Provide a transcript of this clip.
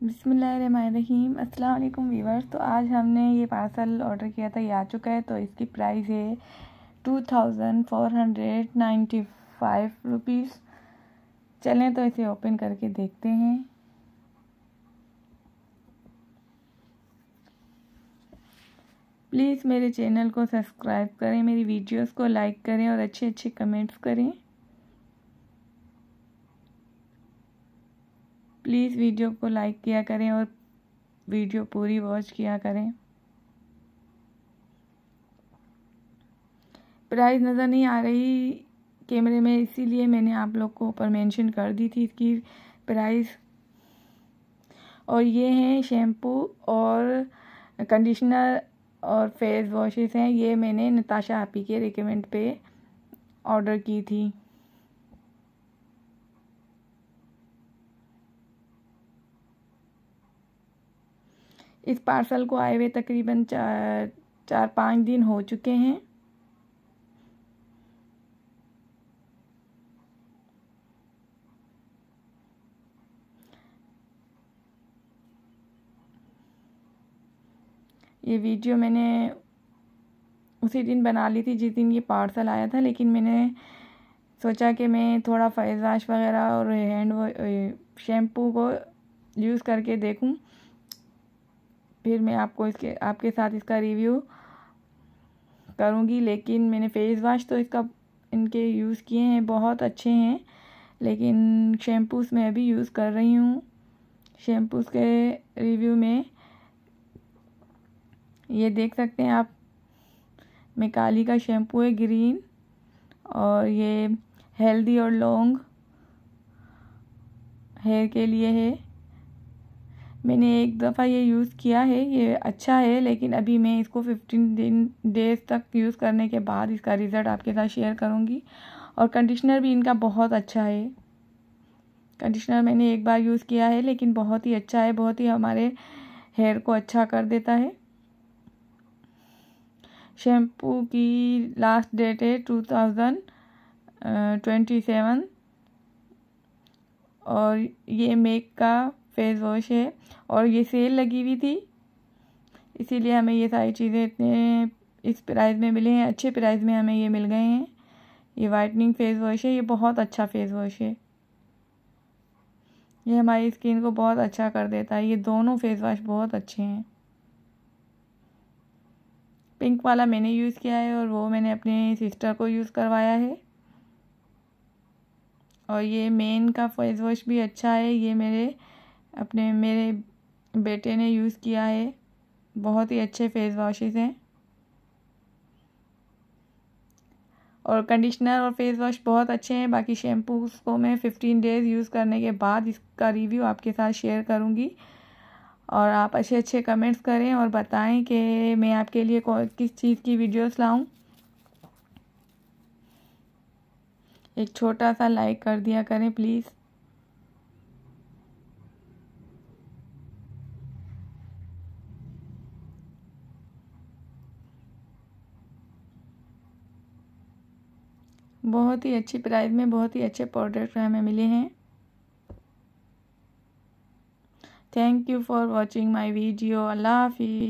बिसमीम अस्सलाम वालेकुम वीवर्स तो आज हमने ये पार्सल ऑर्डर किया था, ये आ चुका है। तो इसकी प्राइस है two thousand four hundred ninety five rupees चलें तो इसे ओपन करके देखते हैं। प्लीज़ मेरे चैनल को सब्सक्राइब करें, मेरी वीडियोस को लाइक करें और अच्छे अच्छे कमेंट्स करें। प्लीज़ वीडियो को लाइक किया करें और वीडियो पूरी वॉच किया करें। प्राइस नज़र नहीं आ रही कैमरे में, इसीलिए मैंने आप लोग को ऊपर मेंशन कर दी थी इसकी प्राइस और ये हैं शैम्पू और कंडीशनर और फेस वॉशेस हैं। ये मैंने नताशा आपी के रिकमेंड पे ऑर्डर की थी। इस पार्सल को आए हुए तकरीबन चार चार पाँच दिन हो चुके हैं। ये वीडियो मैंने उसी दिन बना ली थी जिस दिन ये पार्सल आया था, लेकिन मैंने सोचा कि मैं थोड़ा फेस वाश वगैरह और हैंड शैम्पू को यूज़ करके देखूँ। फिर मैं आपको इसके, आपके साथ इसका रिव्यू करूँगी, लेकिन मैंने फेस वाश तो इसका, इनके यूज़ किए हैं, बहुत अच्छे हैं, लेकिन शैम्पूस मैं अभी यूज़ कर रही हूँ। शैम्पूस के रिव्यू में, ये देख सकते हैं आप मेकाली का शैम्पू है ग्रीन और ये हेल्दी और लॉन्ग हेयर के लिए है। मैंने एक दफ़ा ये यूज़ किया है, ये अच्छा है, लेकिन अभी मैं इसको फिफ्टीन दिन डेज़ तक यूज़ करने के बाद इसका रिज़ल्ट आपके साथ शेयर करूँगी। और कंडीशनर भी इनका बहुत अच्छा है। कंडीशनर मैंने एक बार यूज़ किया है, लेकिन बहुत ही अच्छा है, बहुत ही हमारे हेयर को अच्छा कर देता है। शैम्पू की लास्ट डेट है टू थाउज़ेंड ट्वेंटी सेवन और ये मेक का फेस वॉश है और ये सेल लगी हुई थी। इसीलिए हमें ये सारी चीज़ें इतने इस प्राइस में मिले हैं, अच्छे प्राइस में हमें ये मिल गए हैं। ये वाइटनिंग फेस वॉश है, ये बहुत अच्छा फेस वॉश है। ये हमारी स्किन को बहुत अच्छा कर देता है, ये दोनों फेस वॉश बहुत अच्छे हैं। पिंक वाला मैंने यूज़ किया है और वो मैंने अपने सिस्टर को यूज़ करवाया है। और ये मेन का फेस वॉश भी अच्छा है, ये मेरे अपने मेरे बेटे ने यूज़ किया है। बहुत ही अच्छे फेस वॉशेस हैं। और कंडीशनर और फेस वॉश बहुत अच्छे हैं। बाकी शैम्पूस को मैं फिफ्टीन डेज़ यूज़ करने के बाद इसका रिव्यू आपके साथ शेयर करूँगी। और आप अच्छे अच्छे कमेंट्स करें और बताएँ कि मैं आपके लिए किस चीज़ की वीडियोस लाऊं। एक छोटा सा लाइक कर दिया करें प्लीज़ बहुत ही अच्छी प्राइस में, बहुत ही अच्छे प्रोडक्ट हमें मिले हैं। Thank you for watching my video अल्लाह हाफिज़।